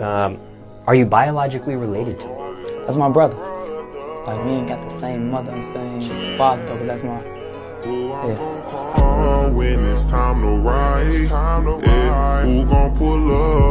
Um, are you biologically related to him? That's my brother. Like we ain't got the same mother and same father, but that's my yeah. When it's time to ride, yeah. who gon' pull up